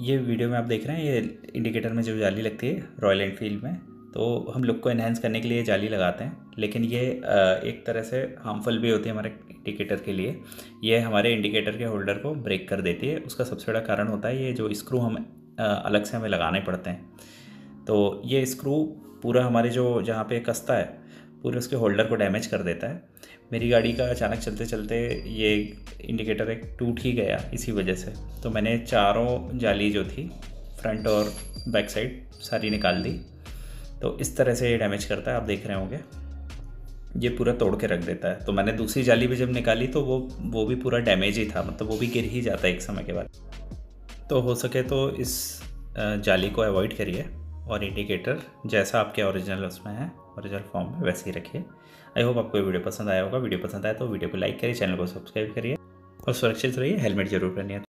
ये वीडियो में आप देख रहे हैं, ये इंडिकेटर में जो जाली लगती है रॉयल एनफील्ड में तो हम लुक को इन्हेंस करने के लिए जाली लगाते हैं। लेकिन ये एक तरह से हार्मफुल भी होती है हमारे इंडिकेटर के लिए। ये हमारे इंडिकेटर के होल्डर को ब्रेक कर देती है। उसका सबसे बड़ा कारण होता है ये जो स्क्रू हम अलग से हमें लगाने पड़ते हैं। तो ये स्क्रू पूरा हमारे जो जहाँ पे कसता है पूरे उसके होल्डर को डैमेज कर देता है। मेरी गाड़ी का अचानक चलते चलते ये इंडिकेटर एक टूट ही गया इसी वजह से। तो मैंने चारों जाली जो थी, फ्रंट और बैक साइड, सारी निकाल दी। तो इस तरह से ये डैमेज करता है, आप देख रहे होंगे। ये पूरा तोड़ के रख देता है। तो मैंने दूसरी जाली भी जब निकाली तो वो वो भी पूरा डैमेज ही था मतलब वो भी गिर ही जाता है एक समय के बाद। तो हो सके तो इस जाली को अवॉइड करिए और इंडिकेटर जैसा आपके ओरिजिनल उसमें है ओरिजिनल फॉर्म में वैसे ही रखिए। आई होप आपको वीडियो पसंद आया होगा। वीडियो पसंद आया तो वीडियो को लाइक करिए चैनल को सब्सक्राइब करिए और सुरक्षित रहिए हेलमेट ज़रूर पहनिए।